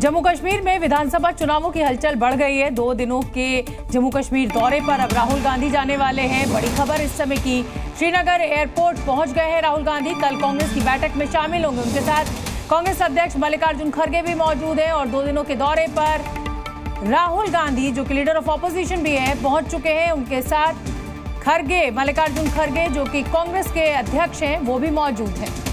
जम्मू कश्मीर में विधानसभा चुनावों की हलचल बढ़ गई है। दो दिनों के जम्मू कश्मीर दौरे पर अब राहुल गांधी जाने वाले हैं। बड़ी खबर इस समय की, श्रीनगर एयरपोर्ट पहुँच गए हैं राहुल गांधी। कल कांग्रेस की बैठक में शामिल होंगे उनके साथ। कांग्रेस अध्यक्ष मल्लिकार्जुन खड़गे भी मौजूद हैं और दो दिनों के दौरे पर राहुल गांधी, जो कि लीडर ऑफ़ ऑपोजिशन भी है, पहुँच चुके हैं उनके साथ। खड़गे, मल्लिकार्जुन खड़गे, जो कि कांग्रेस के अध्यक्ष हैं, वो भी मौजूद हैं।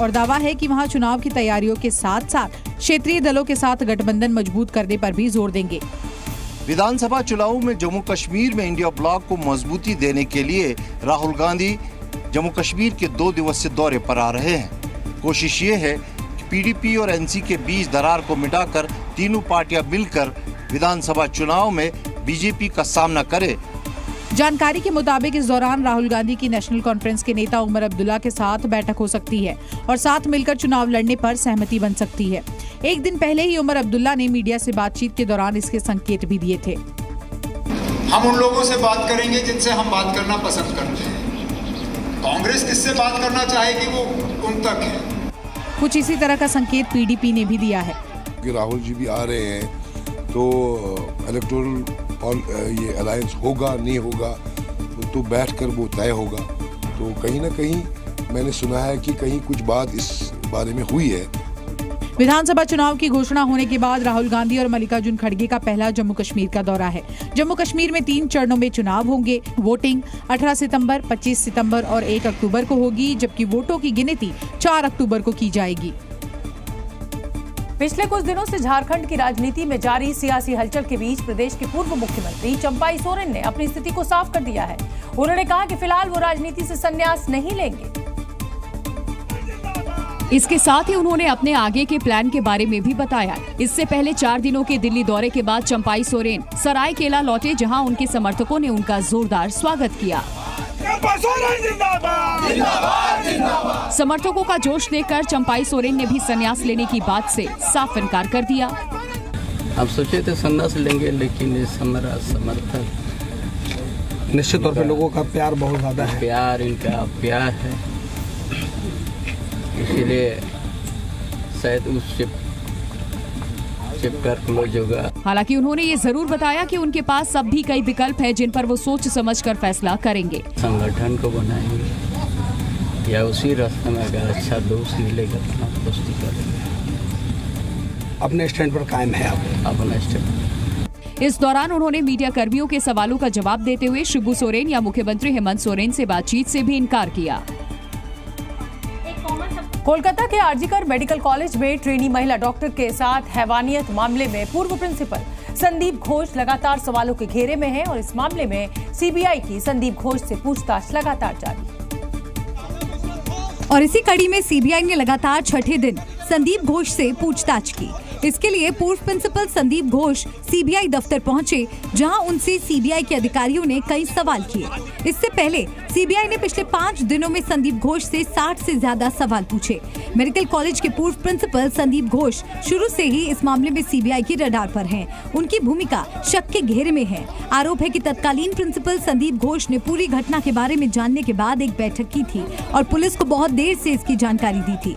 और दावा है कि वहाँ चुनाव की तैयारियों के साथ साथ क्षेत्रीय दलों के साथ गठबंधन मज़बूत करने पर भी ज़ोर देंगे। विधानसभा चुनाव में जम्मू कश्मीर में इंडिया ब्लॉक को मजबूती देने के लिए राहुल गांधी जम्मू कश्मीर के दो दिवसीय दौरे पर आ रहे हैं। कोशिश ये है कि पीडीपी और एनसी के बीच दरार को मिटाकर तीनों पार्टियाँ मिलकर विधानसभा चुनाव में बीजेपी का सामना करे। जानकारी के मुताबिक इस दौरान राहुल गांधी की नेशनल कॉन्फ्रेंस के नेता उमर अब्दुल्ला के साथ बैठक हो सकती है और साथ मिलकर चुनाव लड़ने पर सहमति बन सकती है। एक दिन पहले ही उमर अब्दुल्ला ने मीडिया से बातचीत के दौरान इसके संकेत भी दिए थे। हम उन लोगों से बात करेंगे जिनसे हम बात करना पसंद करते हैं। कांग्रेस किससे बात करना चाहेगी वो उन तक है। कुछ इसी तरह का संकेत पीडीपी ने भी दिया है। कि राहुल जी भी आ रहे हैं तो इलेक्टोरल और ये अलायंस होगा नहीं होगा तो, तो बैठ कर वो तय होगा। तो कहीं ना कहीं मैंने सुना है कि कहीं कुछ बात इस बारे में हुई है। विधानसभा चुनाव की घोषणा होने के बाद राहुल गांधी और मल्लिकार्जुन खड़गे का पहला जम्मू कश्मीर का दौरा है। जम्मू कश्मीर में तीन चरणों में चुनाव होंगे वोटिंग 18 सितंबर, 25 सितंबर और 1 अक्टूबर को होगी जबकि वोटों की गिनती 4 अक्टूबर को की जाएगी। पिछले कुछ दिनों से झारखंड की राजनीति में जारी सियासी हलचल के बीच प्रदेश के पूर्व मुख्यमंत्री चंपाई सोरेन ने अपनी स्थिति को साफ़ कर दिया है। उन्होंने कहा कि फ़िलहाल वो राजनीति से संन्यास नहीं लेंगे। इसके साथ ही उन्होंने अपने आगे के प्लान के बारे में भी बताया। इससे पहले चार दिनों के दिल्ली दौरे के बाद चंपाई सोरेन सराय केला लौटे, जहाँ उनके समर्थकों ने उनका जोरदार स्वागत किया। समर्थकों का जोश देखकर चंपाई सोरेन ने भी संन्यास लेने की बात से साफ़ इनकार कर दिया। अब सोचे थे संन्यास लेंगे लेकिन हमारा समर्थक निश्चित तौर पे लोगों का प्यार बहुत ज़्यादा है। प्यार इनका प्यार है। इसीलिए शायद उस चिप चिपकर क्लोज होगा हालाँकि उन्होंने ये ज़रूर बताया कि उनके पास सब भी कई विकल्प है जिन पर वो सोच समझ कर फैसला करेंगे। संगठन को बनाएँगे। या उसी रास्ते में अगर अच्छा दोस्त मिलेगा तो हम दोस्ती करेंगे। अपने स्टैंड पर कायम है आप। अपना स्टेप इस दौरान उन्होंने मीडिया कर्मियों के सवालों का जवाब देते हुए शिबू सोरेन या मुख्यमंत्री हेमंत सोरेन से बातचीत से भी इनकार किया। कोलकाता के आरजीकर मेडिकल कॉलेज में ट्रेनी महिला डॉक्टर के साथ हैवानियत मामले में पूर्व प्रिंसिपल संदीप घोष लगातार सवालों के घेरे में हैं और इस मामले में सीबीआई की संदीप घोष से पूछताछ लगातार जारी। और इसी कड़ी में सीबीआई ने लगातार छठे दिन संदीप घोष से पूछताछ की। इसके लिए पूर्व प्रिंसिपल संदीप घोष सीबीआई दफ्तर पहुँचे, जहाँ उनसे सीबीआई के अधिकारियों ने कई सवाल किए। इससे पहले सीबीआई ने पिछले पाँच दिनों में संदीप घोष से 60 से ज़्यादा सवाल पूछे। मेडिकल कॉलेज के पूर्व प्रिंसिपल संदीप घोष शुरू से ही इस मामले में सीबीआई की रडार पर हैं। उनकी भूमिका शक के घेरे में है। आरोप है कि तत्कालीन प्रिंसिपल संदीप घोष ने पूरी घटना के बारे में जानने के बाद एक बैठक की थी और पुलिस को बहुत देर से इसकी जानकारी दी थी।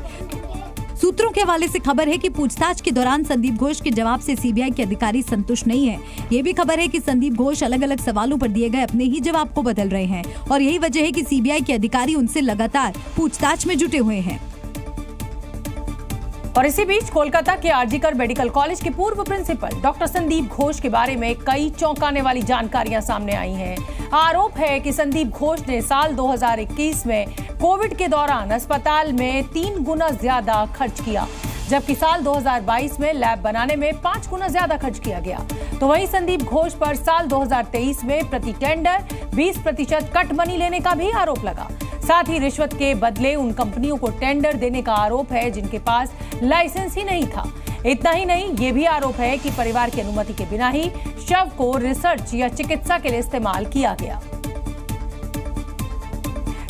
सूत्रों के हवाले से खबर है कि पूछताछ के दौरान संदीप घोष के जवाब से सीबीआई के अधिकारी संतुष्ट नहीं है। ये भी खबर है कि संदीप घोष अलग अलग सवालों पर दिए गए अपने ही जवाब को बदल रहे हैं और यही वजह है कि सीबीआई के अधिकारी उनसे लगातार पूछताछ में जुटे हुए हैं। और इसी बीच कोलकाता के आरजीकर मेडिकल कॉलेज के पूर्व प्रिंसिपल डॉक्टर संदीप घोष के बारे में कई चौंकाने वाली जानकारियाँ सामने आई हैं। आरोप है कि संदीप घोष ने साल 2021 में कोविड के दौरान अस्पताल में तीन गुना ज़्यादा खर्च किया, जबकि साल 2022 में लैब बनाने में पाँच गुना ज़्यादा खर्च किया गया। तो वहीं संदीप घोष पर साल 2023 में प्रति टेंडर 20 प्रतिशत कट मनी लेने का भी आरोप लगा। साथ ही रिश्वत के बदले उन कंपनियों को टेंडर देने का आरोप है जिनके पास लाइसेंस ही नहीं था। इतना ही नहीं, ये भी आरोप है कि परिवार की अनुमति के बिना ही शव को रिसर्च या चिकित्सा के लिए इस्तेमाल किया गया।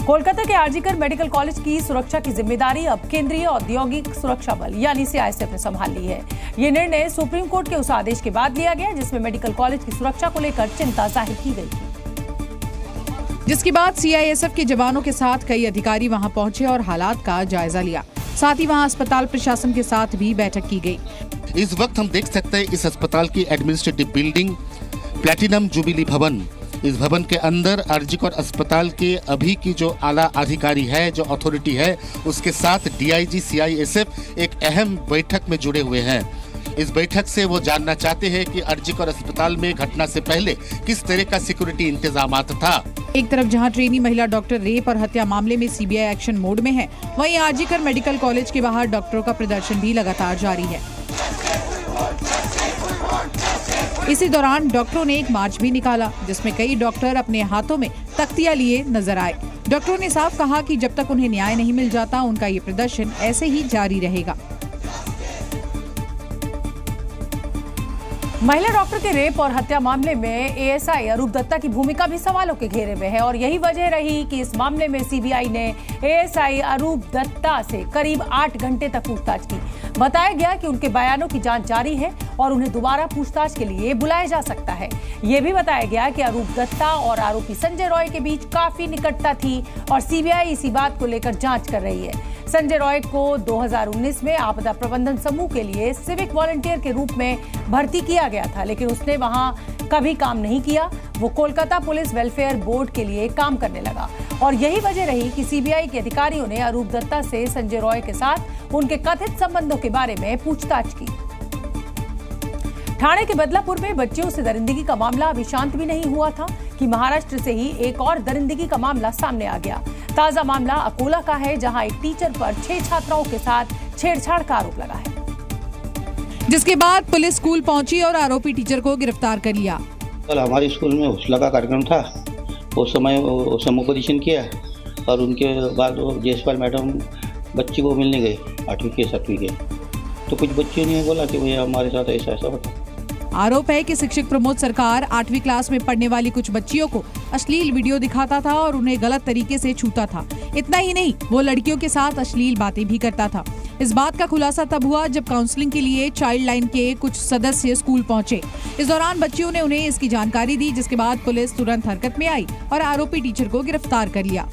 कोलकाता के आरजीकर मेडिकल कॉलेज की सुरक्षा की ज़िम्मेदारी अब केंद्रीय औद्योगिक सुरक्षा बल, यानी सीआईएसएफ ने संभाल ली है। ये निर्णय सुप्रीम कोर्ट के उस आदेश के बाद लिया गया, जिसमें मेडिकल कॉलेज की सुरक्षा को लेकर चिंता ज़ाहिर की गई थी। जिसके बाद सीआईएसएफ के जवानों के साथ कई अधिकारी वहाँ पहुँचे और हालात का जायजा लिया। साथ ही वहाँ अस्पताल प्रशासन के साथ भी बैठक की गई। इस वक्त हम देख सकते हैं इस अस्पताल की एडमिनिस्ट्रेटिव बिल्डिंग प्लेटिनम जुबिली भवन। इस भवन के अंदर आरजीकर अस्पताल के अभी की जो आला अधिकारी है, जो अथॉरिटी है, उसके साथ डीआईजी सीआईएसएफ एक अहम बैठक में जुड़े हुए हैं। इस बैठक से वो जानना चाहते हैं कि अर्जिकर अस्पताल में घटना से पहले किस तरह का सिक्योरिटी इंतज़ाम था। एक तरफ़ जहाँ ट्रेनी महिला डॉक्टर रेप और हत्या मामले में सीबीआई एक्शन मोड में है, वहीं आरजीकर मेडिकल कॉलेज के बाहर डॉक्टरों का प्रदर्शन भी लगातार जारी है। इसी दौरान डॉक्टरों ने एक मार्च भी निकाला, जिसमें कई डॉक्टर अपने हाथों में तख्तियाँ लिए नज़र आए। डॉक्टरों ने साफ़ कहा कि जब तक उन्हें न्याय नहीं मिल जाता, उनका ये प्रदर्शन ऐसे ही जारी रहेगा। महिला डॉक्टर के रेप और हत्या मामले में एएसआई अरूप दत्ता की भूमिका भी सवालों के घेरे में है और यही वजह रही कि इस मामले में सीबीआई ने एएसआई अरूप दत्ता से करीब आठ घंटे तक पूछताछ की। बताया गया कि उनके बयानों की जाँच जारी है और उन्हें दोबारा पूछताछ के लिए बुलाया जा सकता है। ये भी बताया गया कि अरूप दत्ता और आरोपी संजय रॉय के बीच काफ़ी निकटता थी और सीबीआई इसी बात को लेकर जाँच कर रही है। संजय रॉय को 2019 में आपदा प्रबंधन समूह के लिए सिविक वॉलंटियर के रूप में भर्ती किया गया था, लेकिन उसने वहाँ कभी काम नहीं किया। वो कोलकाता पुलिस वेलफेयर बोर्ड के लिए काम करने लगा। और यही वजह रही कि सीबीआई के अधिकारियों ने अरूप दत्ता से संजय रॉय के साथ उनके कथित संबंधों के बारे में पूछताछ की। ठाणे के बदलापुर में बच्चियों से दरिंदगी का मामला अभी शांत भी नहीं हुआ था कि महाराष्ट्र से ही एक और दरिंदगी का मामला सामने आ गया। ताज़ा मामला अकोला का है जहाँ एक टीचर पर छह छात्राओं के साथ छेड़छाड़ का आरोप लगा है। जिसके बाद पुलिस स्कूल पहुँची और आरोपी टीचर को गिरफ़्तार कर लिया। कल हमारे स्कूल में हौसला का कार्यक्रम था। उस समय समुपदेशन किया और उनके बाद जयसपाल मैडम बच्ची को मिलने गए आठवीं के सातवीं के। तो कुछ बच्चियों ने बोला कि भैया हमारे साथ ऐसा ऐसा होता। आरोप है कि शिक्षक प्रमोद सरकार आठवीं क्लास में पढ़ने वाली कुछ बच्चियों को अश्लील वीडियो दिखाता था और उन्हें गलत तरीके से छूता था। इतना ही नहीं, वो लड़कियों के साथ अश्लील बातें भी करता था। इस बात का खुलासा तब हुआ जब काउंसलिंग के लिए चाइल्ड लाइन के कुछ सदस्य स्कूल पहुँचे। इस दौरान बच्चियों ने उन्हें इसकी जानकारी दी, जिसके बाद पुलिस तुरंत हरकत में आई और आरोपी टीचर को गिरफ़्तार कर लिया।